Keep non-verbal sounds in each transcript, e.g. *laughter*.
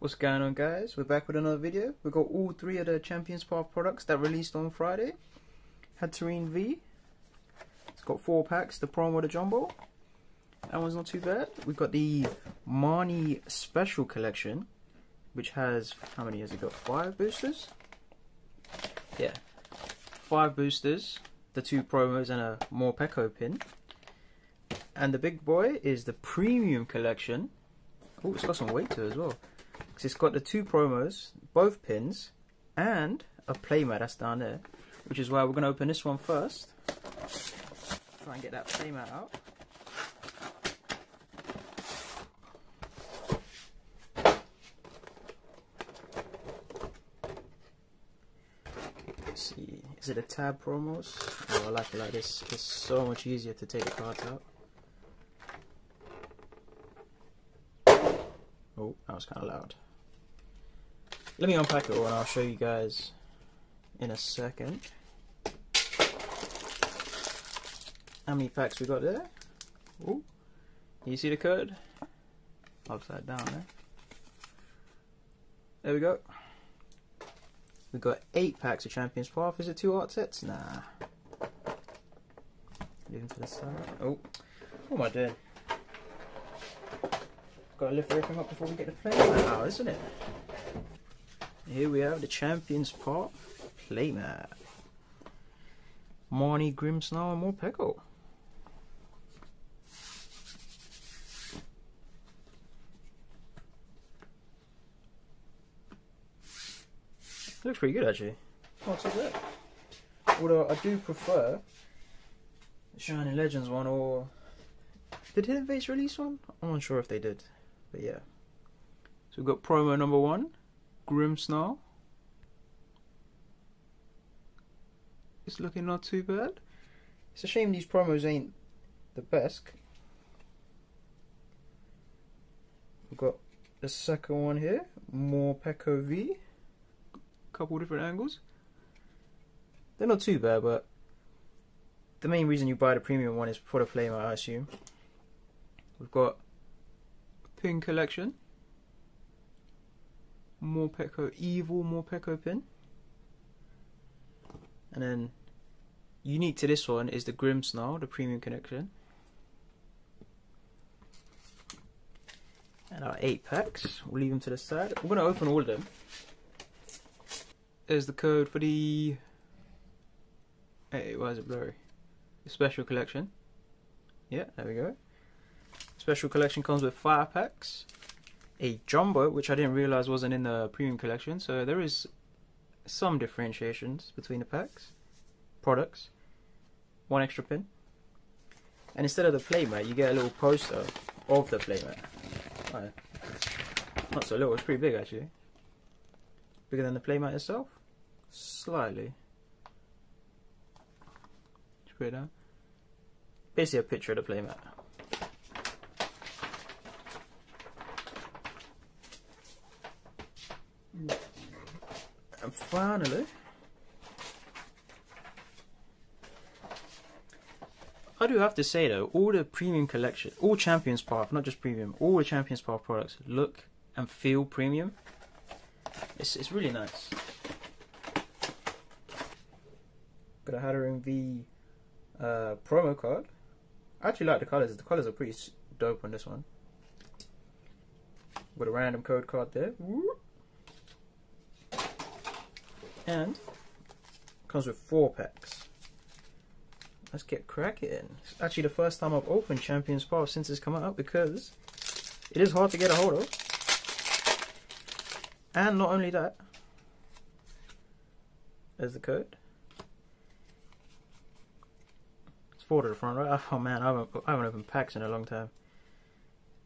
What's going on guys? We're back with another video. We've got all three of the Champions Path products that released on Friday. Hatterene V. It's got four packs, the promo, the jumbo. That one's not too bad. We've got the Marnie Special Collection, which has, how many has it got? Five boosters? Yeah. Five boosters, the two promos and a Morpeko pin. And the big boy is the Premium Collection. Oh, it's got some weight to it as well. Because it's got the two promos, both pins, and a playmat that's down there. Which is why we're going to open this one first. Try and get that playmat out. Let's see, is it a tab promos? Oh, I like it like this. It's so much easier to take the cards out. Oh, that was kind of loud. Let me unpack it all and I'll show you guys in a second. How many packs we got there? Oh, you see the code? Upside down there. There we go. We got eight packs of Champions Path. Is it two art sets? Nah. Them to the side. Oh, what am I doing? Gotta lift everything up before we get the play now, isn't it? Here we have the Champions Path playmat. Marnie, Grimmsnarl, and Morpeko. Looks pretty good actually. Not too bad. Although I do prefer the Shining Legends one or did Hidden Fates release one? I'm not sure if they did. But yeah. So we've got promo number one, Grimmsnarl. It's looking not too bad. It's a shame these promos ain't the best. We've got the second one here, Morpeko V. Couple different angles. They're not too bad, but the main reason you buy the premium one is for the playmat, I assume. We've got pin collection. Morpeko Evil Morpeko pin. And then unique to this one is the Grimmsnarl, the premium connection. And our eight packs. We'll leave them to the side. We're gonna open all of them. There's the code for the Hey, why is it blurry? The special collection. Yeah, there we go. Special collection comes with five packs, a jumbo, which I didn't realize wasn't in the premium collection. So there is some differentiations between the packs, products, one extra pin, and instead of the playmat, you get a little poster of the playmat. Right. Not so little; it's pretty big actually. Bigger than the playmat itself, slightly. Just put it down. Basically, a picture of the playmat. And finally, I do have to say though, all the premium collection, all Champions Path, not just premium, all the Champions Path products look and feel premium. It's it's really nice. Got a Hatterene V uh, promo card. I actually like the colors. The colors are pretty dope on this one. With a random code card there. And comes with four packs. Let's get cracking. It's actually the first time I've opened Champions Path since it's come out because it is hard to get a hold of. And not only that, there's the code. It's four to the front, right? *laughs* Oh man, I haven't, I haven't opened packs in a long time.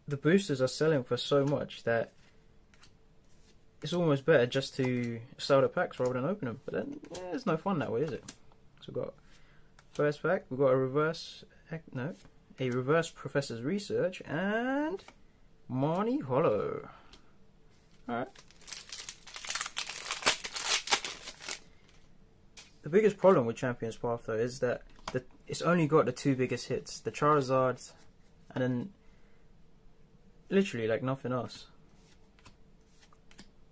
The boosters are selling for so much that it's almost better just to sell the packs rather than open them. But then yeah, it's no fun that way, is it? So we've got first pack, we've got a reverse, no, a reverse Professor's Research and Marnie Hollow. Alright. The biggest problem with Champions Path though is that the, it's only got the two biggest hits, the Charizard and then literally like nothing else.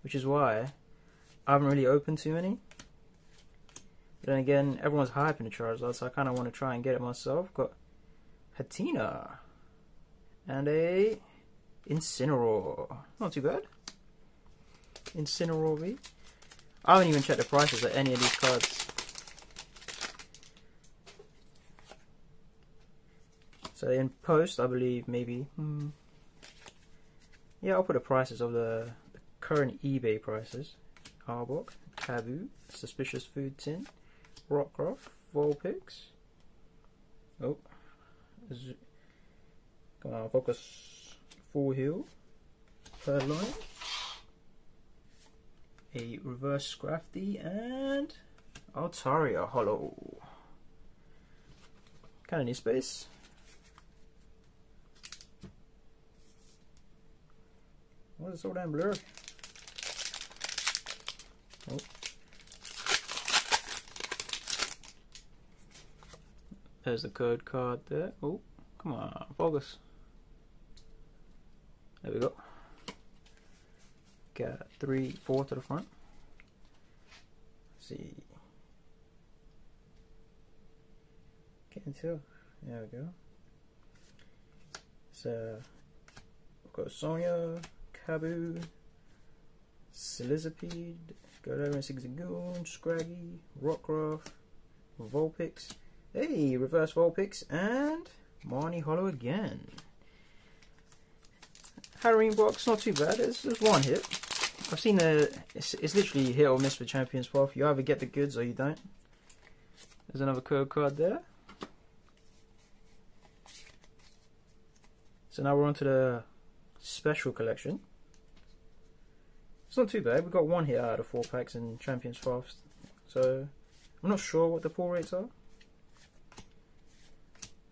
Which is why I haven't really opened too many. But then again, everyone's hyping the Charizard, so I kind of want to try and get it myself. Got Hatenna and a Incineroar. Not too bad. Incineroar V. I haven't even checked the prices of any of these cards. So in post, I believe maybe. Hmm, yeah, I'll put the prices of the current eBay prices. Arbok, Taboo, Suspicious Food Tin, Rockruff, Vulpix. Oh, come on, focus. Full Heal, Purrloin, a Reverse Scrafty, and Altaria Hollow. Kind of need space. Why is so damn blurry? Oh. There's the code card there. Oh, come on, focus. There we go. Got three, four to the front. Let's see. Can't tell. There we go. So, we've got Sonia, Kabu, Sizzlipede, Galarian Zigzagoon, Scraggy, Rockruff, Vulpix, hey, Reverse Vulpix, and Marnie Hollow again. Halloween box, not too bad, it's just one hit. I've seen a, it's, it's literally hit or miss for Champions Path. You either get the goods or you don't. There's another code card there. So now we're on to the special collection. It's not too bad. We've got one hit out of four packs in Champions Path. So I'm not sure what the pull rates are.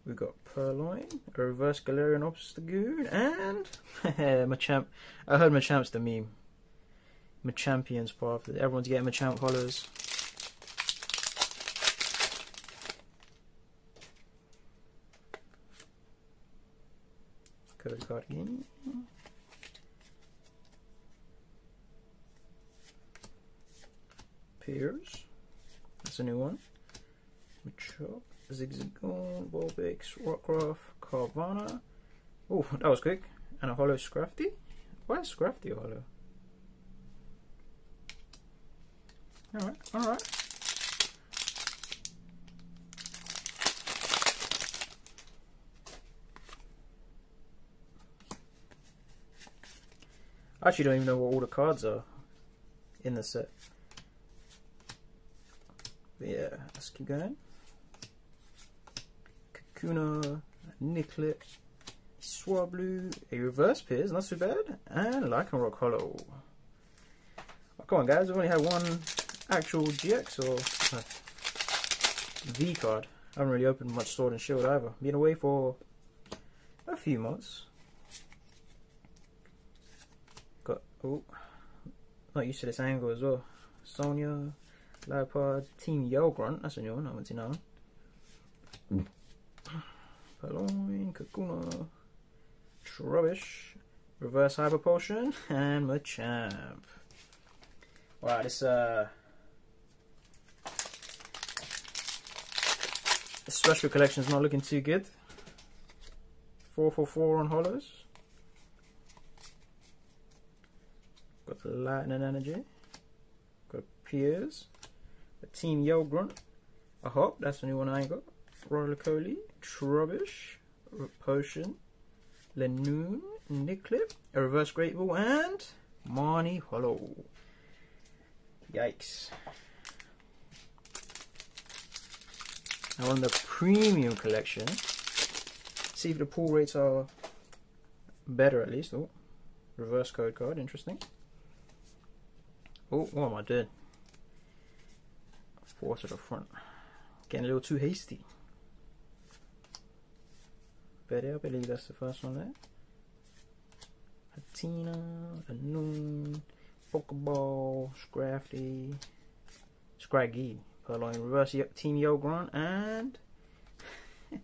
We've got Purrloin, a reverse Galarian Obstagoon, and *laughs* Machamp. I heard Machamp's the meme. Machampion's path. Everyone's getting Machamp hollows. Code card. Piers. That's a new one. Machop, Zigzagoon, Vulpix, Rockruff, Carvanha. Oh, that was quick. And a hollow Scrafty. Why is Scrafty hollow? Alright, alright. I actually don't even know what all the cards are in the set. But yeah, let's keep going. Kakuna, Nicklet, Swablu, a reverse Piers, not too bad, and Lycanroc Hollow. Oh, come on guys, we've only had one actual GX or uh, V card. I haven't really opened much Sword and Shield either. Been away for a few months. Got, oh, not used to this angle as well. Sonia, Lapod, Team Yell-Grunt, that's a new one, I haven't seen. Purrloin, Kakuna, Trubbish, Reverse Hyper Potion, and Machamp. Wow, this uh this special collection is not looking too good. 444 on hollows. Got the lightning energy. Got Piers. Team Yell-Grunt. A Hop, that's the new one I got. Rolycoly, Trubbish, Potion, Linoone, Nicklet, a Reverse Great Ball, and Marnie Hollow. Yikes. Now on the premium collection, see if the pull rates are better at least. Oh, reverse code card, interesting. Oh, what am I doing? Er to the front. Getting a little too hasty. Betty, I believe that's the first one there. Hatenna, Linoone, Pokeball, Scrafty, Scraggy, Purrloin, Reverse Team Yell-Grunt, and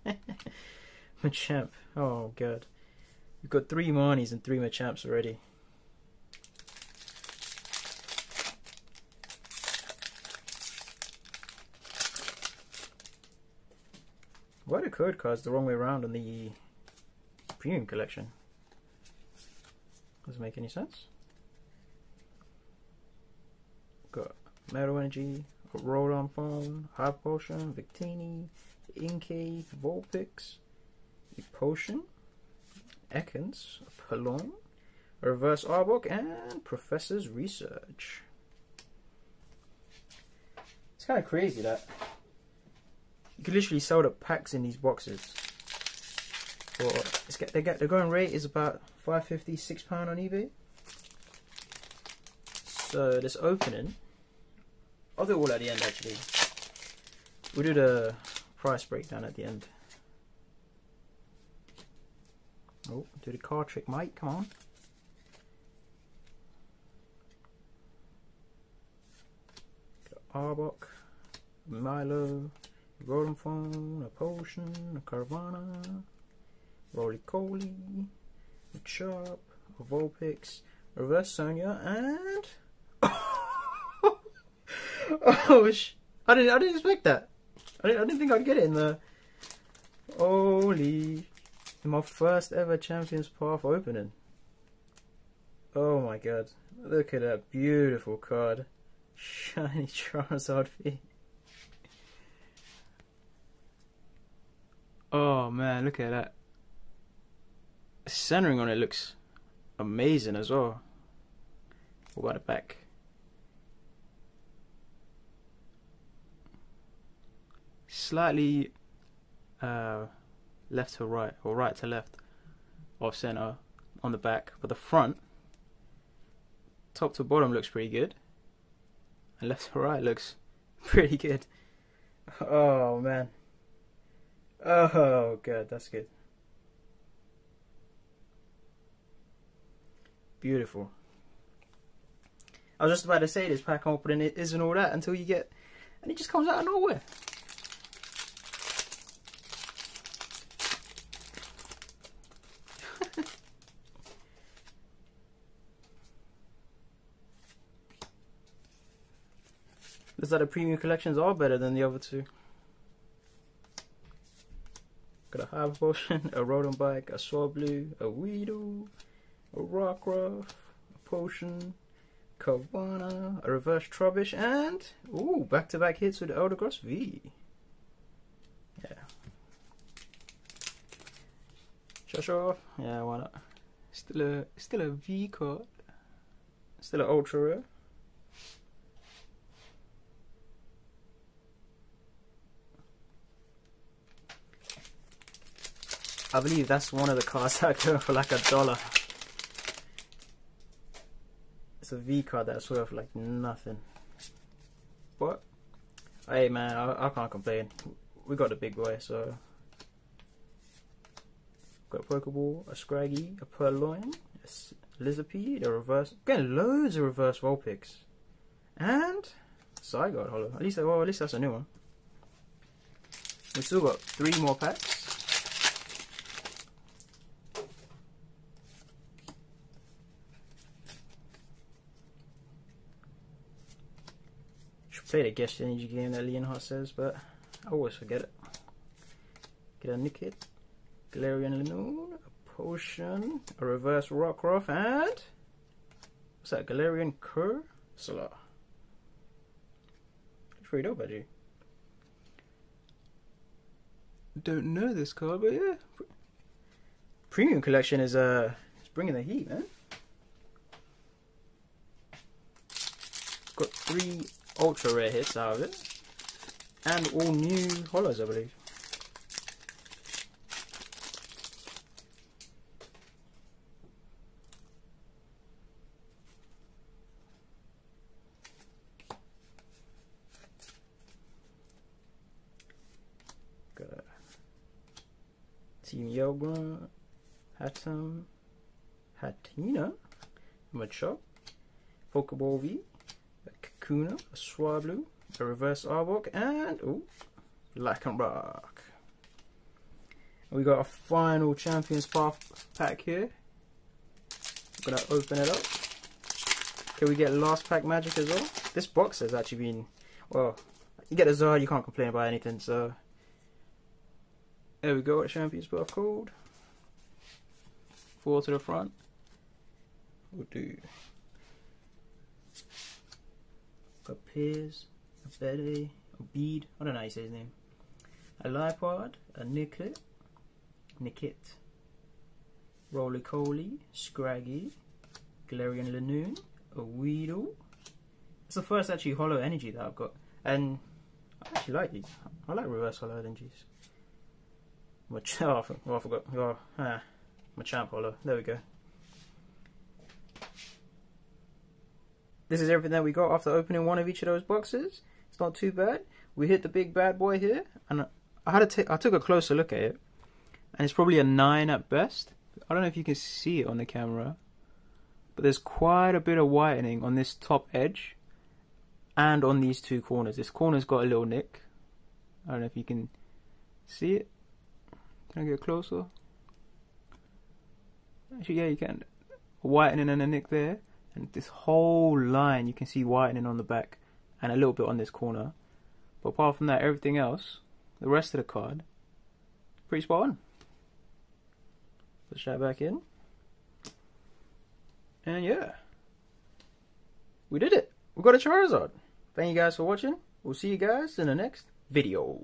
*laughs* Machamp. Oh god. We've got three Marnies and three Machamps already. Code cards the wrong way around on the premium collection? Doesn't make any sense. Got Metal Energy, Rotom Phone, Hot Potion, Victini, Inkay, Vulpix, the Potion, Ekans, Pelon, Reverse Arbok, and Professor's Research. It's kind of crazy that you could literally sell the packs in these boxes. It's get, they get the going rate is about 550 6 pound on eBay. So this opening, I'll do it all at the end actually. We'll do the price breakdown at the end. Oh, do the card trick, Mike. Come on. Arbok, Milo, Rotom Phone, a Potion, a Carvanha, Rolycoly, a Chop, a Vulpix, Reverse Sonia, and *laughs* oh, sh I didn't, I didn't expect that. I didn't, I didn't think I'd get it in the holy in my first ever Champions Path opening. Oh my god, look at that beautiful card, *laughs* shiny Charizard V. Oh man, look at that. Centering on it looks amazing as well. What about the back? Slightly uh, left to right or right to left off center on the back, but the front, top to bottom, looks pretty good, and left to right looks *laughs* pretty good. Oh man. Oh, good. That's good. Beautiful. I was just about to say this pack opening it isn't all that until you get, and it just comes out of nowhere. *laughs* Looks like the premium collections are better than the other two. A Hyper Potion, a Rotom Bike, a Swablu, a Weedle, a Rockruff, a Potion, Carvanha, a Reverse Trubbish, and ooh, back-to-back hits with Eldegoss V. Yeah. Shoshoff, yeah, why not? Still a still a V card. Still an ultra rare. I believe that's one of the cards *laughs* that go for like a dollar. It's a V card that's worth like nothing. But, hey man, I, I can't complain. We got the big boy, so. Got a Pokeball, a Scraggy, a Purrloin, a Sizzlipede, a reverse. Getting loads of reverse Vulpix. And. Zygarde Holo. At least, well, at least that's a new one. We still got three more packs. Played the guest energy game that Leonhart says, but I always forget it. Get a Nickit, Galarian Linoone, a Potion, a Reverse Rockruff, and what's that? Galarian Cur Solar. Pretty dope, actually. Don't know this card, but yeah. Premium collection is uh, is bringing the heat, man. Got three ultra rare hits out of it. And all new hollows, I believe. Got Team Yoga, Hatam, Hatenna, Machop, Pokeball V, Kuna, a Swablu, a Reverse Arbok, and ooh, Rock. We got a final Champions Path pack here. I'm gonna open it up. Can we get last pack magic as well? This box has actually been well. You get a Zard, you can't complain about anything. So There we go, Champions Path code. Four to the front. We'll do. Got Piers, a Betty, a Bead, I don't know how you say his name. A Lipod, a Nicklet, Nickit, Rolycoly, Scraggy, Galarian Linoone, a Weedle. It's the first actually hollow energy that I've got. And I actually like these. I like reverse hollow energies. My ch- *laughs* oh, I for- I forgot. Oh, ah, my champ hollow. There we go. This is everything that we got after opening one of each of those boxes. It's not too bad. We hit the big bad boy here, and I had to take. I took a closer look at it, and it's probably a nine at best. I don't know if you can see it on the camera, but there's quite a bit of whitening on this top edge, and on these two corners. This corner's got a little nick. I don't know if you can see it. Can I get closer? Actually, yeah, you can. Whitening and a nick there, and this whole line you can see whitening on the back, and a little bit on this corner. But apart from that, everything else, the rest of the card, pretty spot on. Push that back in. And yeah, we did it. We got a Charizard. Thank you guys for watching. We'll see you guys in the next video.